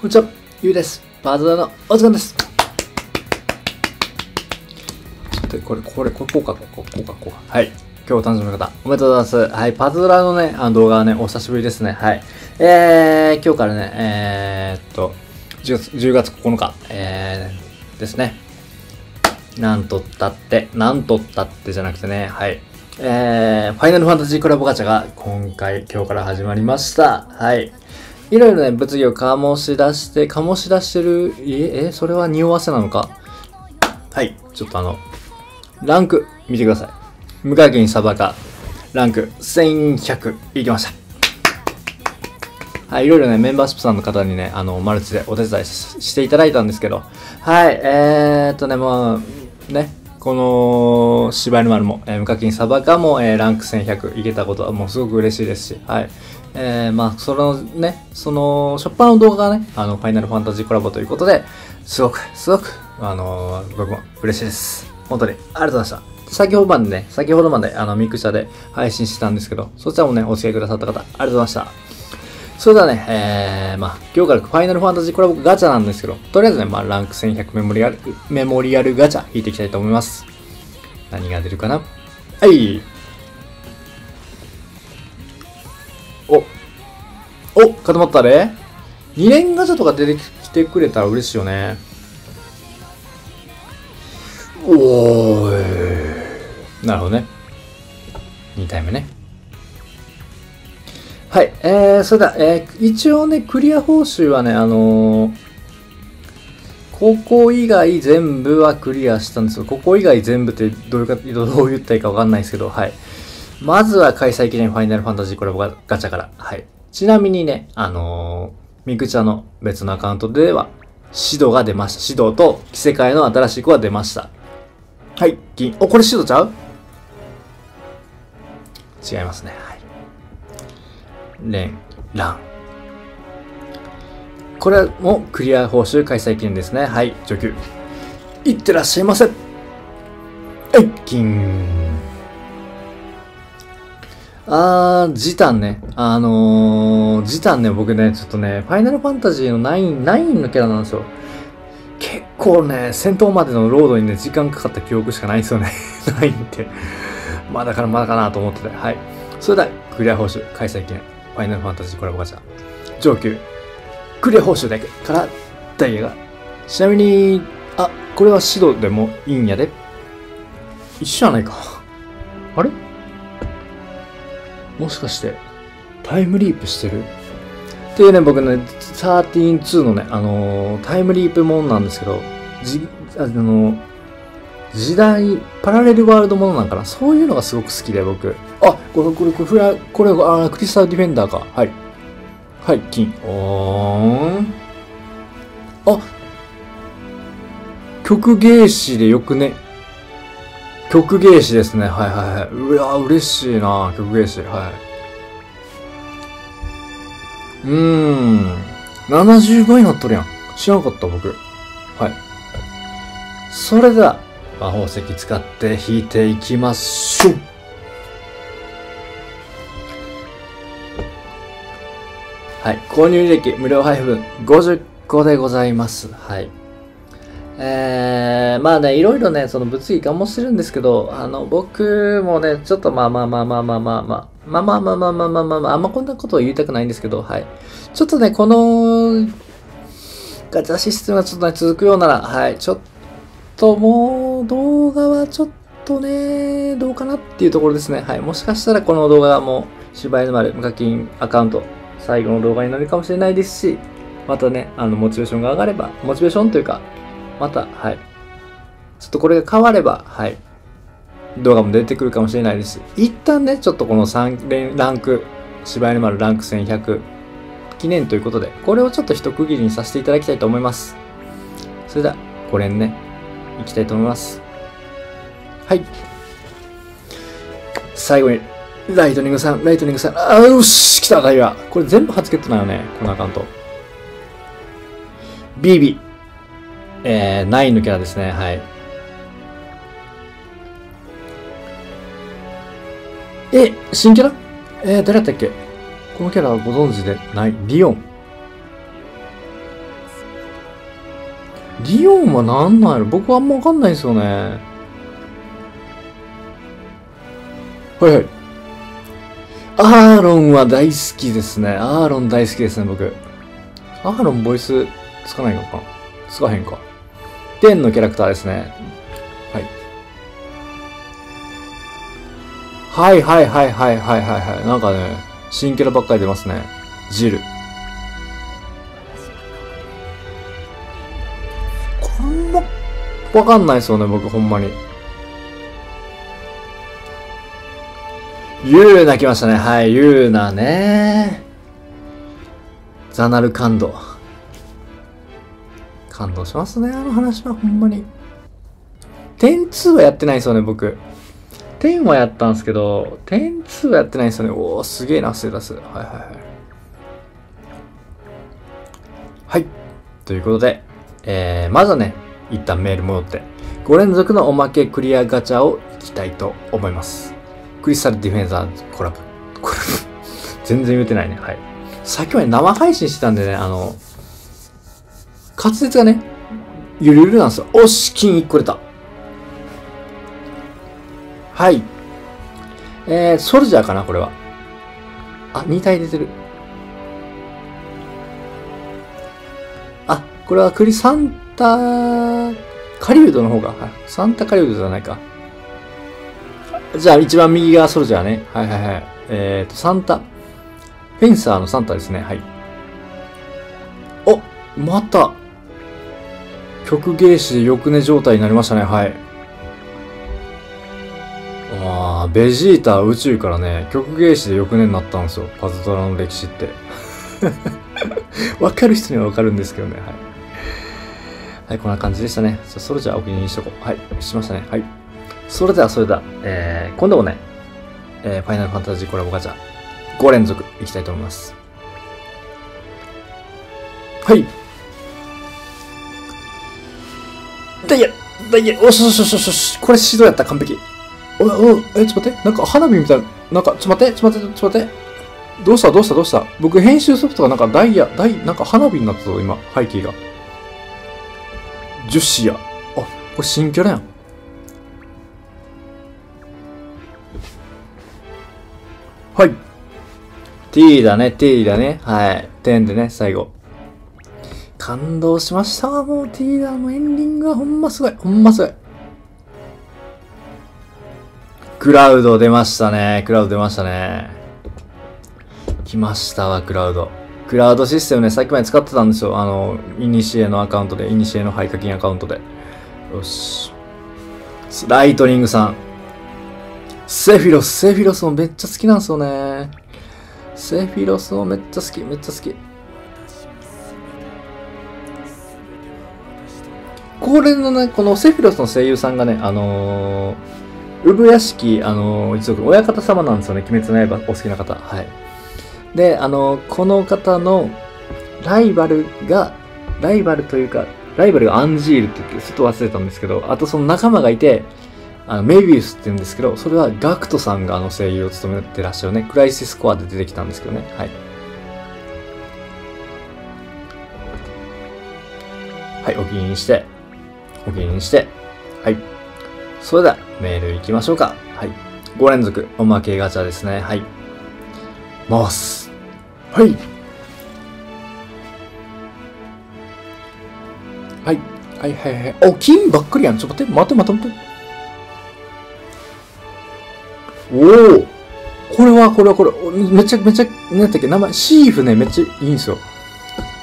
こんにちは、ゆうです。パズドラのお時間です。ちょっとこれ、これ、これ、こうか、こうか、こうか、こうか。はい。今日お誕生日の方、おめでとうございます。はい、パズドラのね、あの動画はね、お久しぶりですね。はい。えー、今日からね、えー、っと、10月 ,10 月9日、えー、ですね。なんとったって、なんとったってじゃなくてね、はい。えー、ファイナルファンタジーコラボガチャが今回、今日から始まりました。はい。いろいろね、物議を醸し出して、醸し出してる、え、え、それは匂わせなのか？はい。ちょっとあの、ランク、見てください。無課金サバカ、ランク1100いきました。はい、いろいろね、メンバーシップさんの方にね、あの、マルチでお手伝いししていただいたんですけど、はい、えー、っとね、まあ、ね、この、柴犬丸も、えー無課金サバカも、えーランク1100いけたことはもうすごく嬉しいですし、はい。えー、まあ、そのね、その、初っ端の動画がね、あの、ファイナルファンタジーコラボということで、すごく、すごく、あのー僕も嬉しいです。本当に、ありがとうございました。先ほどまでね、先ほどまで、あの、ミクチャで配信してたんですけど、そちらもね、お付き合いくださった方、ありがとうございました。それではね、えー、まあ、今日からファイナルファンタジーコラボガチャなんですけど、とりあえずね、まあ、ランク1100メモリアル、メモリアルガチャ引いていきたいと思います。何が出るかな？はい。お、お、固まったね。2連ガチャとか出てきてくれたら嬉しいよね。おーい。なるほどね。2体目ね。はい、えー、それでは、えー、一応ね、クリア報酬はね、あのー、ここ以外全部はクリアしたんですよ。ここ以外全部ってどういうか、どう言ったらいいかわかんないですけど、はい。まずは開催記念ファイナルファンタジーコラボガガチャから。はい。ちなみにね、あのー、ミクチャの別のアカウントでは、指導が出ました。指導と、着せ替えの新しい子が出ました。はい、銀。お、これ指導ちゃう？違いますね。はい。レン、ラン。これもクリア報酬開催記念ですね。はい、上級。いってらっしゃいませ。はい、金。あー、ジタンね。あのー、ジタンね、僕ね、ちょっとね、ファイナルファンタジーの9、9のキャラなんですよ。結構ね、戦闘までのロードにね、時間かかった記憶しかないんですよね。9って。まだからまだかなと思ってて。はい。それでは、クリア報酬開催記念。ファイナルファンタジーコラボガチャ。上級。クリア報酬だけからダイヤが。ちなみに、あ、これは指導でもいいんやで。一緒やないか。あれ？もしかして、タイムリープしてる？っていうね、僕ね、13-2のね、あのータイムリープもんなんですけど、じ、あのー時代、パラレルワールドものなんかな？そういうのがすごく好きで、僕。あ、これ、これ、これ、フラ、これ、あ、クリスタルディフェンダーか。はい。はい、金。おーん。あ、曲芸師でよくね。曲芸師ですね。はいはいはい。うわ、嬉しいな曲芸師。はい。うーん。70倍になっとるやん。知らなかった、僕。はい。それでは、魔法石使って引いていきましょう。はい。購入履歴無料配布分50個でございます。はい。えー、まあね、いろいろね、その物議かもしてるんですけど、あの、僕もね、ちょっとまあまあまあまあまあまあまあ、まあまあまあまあまあまあまあ、まあ、あんまこんなことを言いたくないんですけど、はい。ちょっとね、この、ガチャシステムがちょっとね、続くようなら、はい、ちょっともう、動画はちょっとね、どうかなっていうところですね。はい。もしかしたらこの動画はもう、芝居の丸無課金アカウント、最後の動画になるかもしれないですし、またね、あの、モチベーションが上がれば、モチベーションというか、また、はい。ちょっとこれが変われば、はい。動画も出てくるかもしれないです、一旦ね、ちょっとこの3連ランク、柴犬丸ランク1100記念ということで、これをちょっと一区切りにさせていただきたいと思います。それでは、これにね、いきたいと思います。はい。最後に、ライトニングさん、ライトニングさん、あーよし、来た、ダイヤ。これ全部初ゲットなよね、このアカウント。BB。えー、9のキャラですね、はい。え、新キャラ？えー、誰だったっけ？このキャラはご存知で？ないリオン。リオンは何なんやろ？僕はあんまわかんないですよね。はいはい。アーロンは大好きですね。アーロン大好きですね、僕。アーロンボイスつかないのかな？つかへんか。テンのキャラクターですね。はい。はいはいはいはいはいはいはい。なんかね、新キャラばっかり出ますね。ジル。こんな、わかんないですよね、僕ほんまに。ユーナ来ましたね。はい、ユーナね。ザナル感動。感動しますね、あの話はほんまに。点2はやってないですよね、僕。10はやったんですけど、点2はやってないですよね。おー、すげえな、ステータス。はいはいはい。はい。ということで、えー、まずはね、一旦メール戻って、5連続のおまけクリアガチャをいきたいと思います。クリスタルディフェンザーコラボ。コラボ。全然言うてないね。はい。さっきまで生配信してたんでね、あの、滑舌がね、ゆるゆるなんですよ。おし、金1個出た。はい。えー、ソルジャーかな、これは。あ、2体出てる。あ、これはクリサンタ、カリウドの方が。はい、サンタカリウドじゃないか。じゃあ、一番右がソルジャーね。はいはいはい。えーと、サンタ。フェンサーのサンタですね。はい。おまた、曲芸師で翌寝状態になりましたね。はい。ああ、ベジータ宇宙からね、曲芸師で翌年になったんですよ。パズドラの歴史って。わかる人にはわかるんですけどね。はい。はい、こんな感じでしたね。じゃそれじゃあお気に入りにしとこう。はい、しましたね。はい。それではそれでは、えー、今度もね、えー、ファイナルファンタジーコラボガチャ5連続いきたいと思います。はい。ダイヤダイヤおしおしおしおしこれ指導やった完璧。おおえ、ちょっと待って。なんか花火みたいな。なんか、ちょっと待って、ちょっと待って、ちょっと待って。どうした？どうした？どうした？僕編集ソフトがなんかダイヤ、ダイ、なんか花火になったぞ、今、背景が。樹脂や。あ、これ新キャラやん。はい。T だね、T だね。はい。点でね、最後。感動しましたもう T だのエンディングはほんますごい。ほんますごい。クラウド出ましたね。クラウド出ましたね。来ましたわ、クラウド。クラウドシステムね、さっきまで使ってたんですよ。あの、イニシエのアカウントで、イニシエの配課金アカウントで。よし。ライトニングさん。セフィロス、セフィロスもめっちゃ好きなんですよね。セフィロスもめっちゃ好き、めっちゃ好き。これのね、このセフィロスの声優さんがね、あのー産屋敷、あの、一族、親方様なんですよね。鬼滅の刃お好きな方。はい。で、あの、この方のライバルが、ライバルというか、ライバルがアンジールって言って、ちょっと忘れたんですけど、あとその仲間がいて、あの、メビウスって言うんですけど、それはガクトさんがあの声優を務めてらっしゃるね、クライシスコアで出てきたんですけどね。はい。はい、お気に入りして、お気にして、はい。それではメール行きましょうか。はい。5連続おまけガチャですね。はい。回す。はい。はい。はいはいはい。お、金ばっかりやん。ちょっと待って、待って待って待って。おおこれは、これは、これ、めちゃめちゃ、何やったっけ名前、シーフね、めっちゃいいんですよ。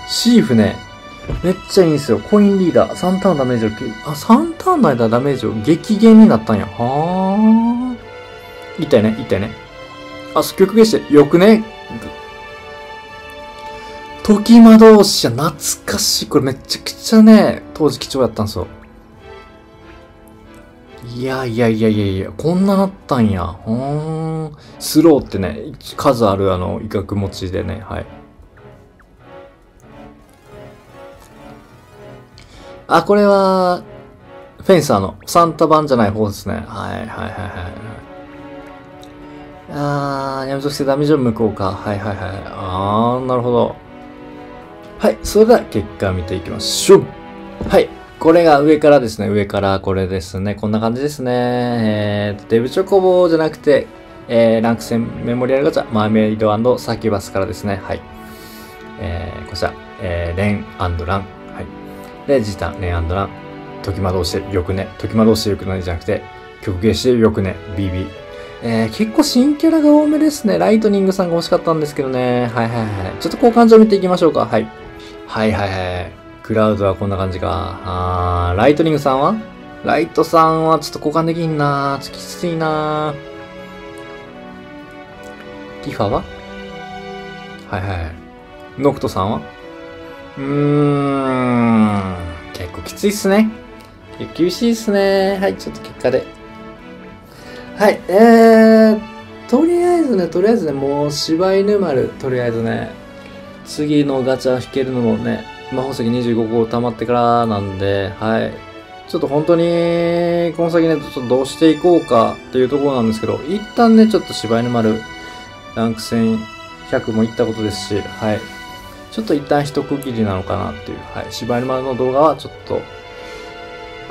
シーフね、めっちゃいいんですよ。コインリーダー、3ターンダメージを、あ、3ターンの間ダメージを激減になったんや。はー。いったよね、いたよね。あ、曲消して、よくね。時魔導士や、懐かしい。これめちゃくちゃね、当時貴重やったんすよ。いやいやいやいやいや、こんななったんや。ほーん。スローってね、数あるあの、威嚇持ちでね、はい。あ、これは、フェンサーのサンタ版じゃない方ですね。はいはいはいはい。あー、やめとしてダメージを向こうか。はいはいはい。あー、なるほど。はい、それでは結果見ていきましょう。はい。これが上からですね、上からこれですね、こんな感じですね。えー、デブチョコボじゃなくて、えー、ランク戦メモリアルガチャ、マーメイドサキュバスからですね、はい。えー、こちら、えー、レンラン。はい。で、ジタン、レンラン。時魔導してよくね。時魔導してよくねじゃなくて、曲芸してよくね。BB。えー、結構新キャラが多めですね。ライトニングさんが欲しかったんですけどね。はいはいはい。ちょっと交換状見ていきましょうか。はい。はいはいはい。クラウドはこんな感じか。あー、ライトニングさんは？ライトさんはちょっと交換できんなちょっときついなティファは？はいはい。ノクトさんは？うーん。結構きついっすね。厳しいっすね。はい、ちょっと結果で。はい、えー、とりあえずね、とりあえずね、もう柴犬丸、とりあえずね、次のガチャ引けるのもね、魔法石25個溜まってからなんで、はい。ちょっと本当に、この先ね、ちょっとどうしていこうかっていうところなんですけど、一旦ね、ちょっと柴犬丸、ランク戦100も行ったことですし、はい。ちょっと一旦一区切りなのかなっていう、はい。柴犬丸の動画はちょっと、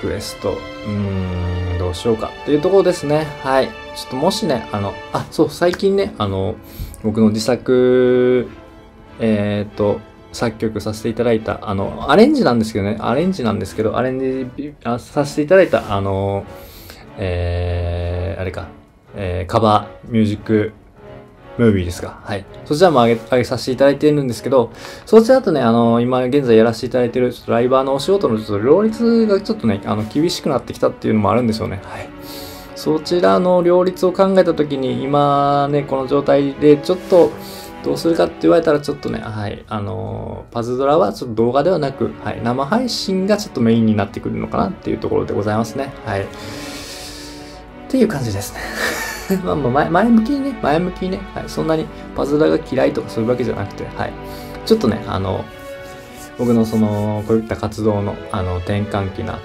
クエスト、うーん、どうしようかっていうところですね。はい。ちょっともしね、あの、あ、そう、最近ね、あの、僕の自作、えっ、ー、と、作曲させていただいた、あの、アレンジなんですけどね、アレンジなんですけど、アレンジあさせていただいた、あの、えー、あれか、えー、カバー、ミュージック、ムービーですか？はい。そちらも上げ、上げさせていただいているんですけど、そちらとね、あの、今現在やらせていただいている、ちょっとライバーのお仕事のちょっと両立がちょっとね、あの、厳しくなってきたっていうのもあるんですよね。はい。そちらの両立を考えたときに、今ね、この状態でちょっと、どうするかって言われたらちょっとね、はい、あの、パズドラはちょっと動画ではなく、はい、生配信がちょっとメインになってくるのかなっていうところでございますね。はい。っていう感じですね。まあまあ前向きにね、前向きにね、はい、そんなにパズドラが嫌いとかそういうわけじゃなくて、はい。ちょっとね、あの、僕のその、こういった活動の、あの、転換期な、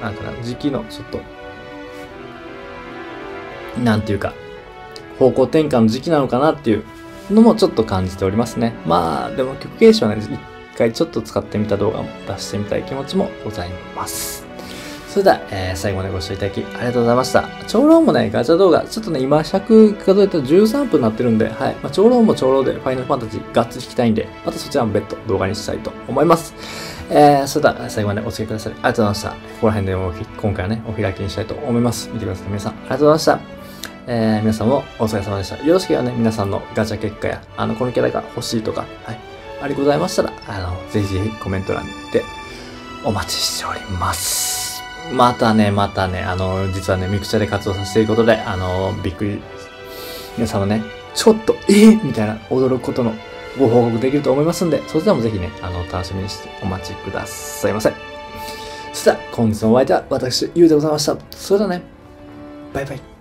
なんかな、時期のちょっと、なんていうか、方向転換の時期なのかなっていうのもちょっと感じておりますね。まあ、でも曲芸師はね、一回ちょっと使ってみた動画も出してみたい気持ちもございます。それでは、えー、最後までご視聴いただきありがとうございました。長老もね、ガチャ動画、ちょっとね、今尺数えたら13分になってるんで、はい。まあ、長老も長老でファイナルファンタジーガッツリ弾きたいんで、またそちらも別途動画にしたいと思います。えー、それでは最後までお付き合いくださりありがとうございました。ここら辺でも今回はね、お開きにしたいと思います。見てくださった皆さん、ありがとうございました。えー、皆さんもお疲れ様でした。よろしければね、皆さんのガチャ結果や、あの、このキャラが欲しいとか、はい、ありございましたら、あの、ぜひぜひコメント欄にてお待ちしております。またね、またね、あの、実はね、ミクチャで活動させていることで、あの、びっくり、皆様ね、ちょっと、えー、みたいな驚くことのご報告できると思いますんで、そちらもぜひね、あの、楽しみにしてお待ちくださいませ。そしたら、本日のお相手は私、ゆうでございました。それではね、バイバイ。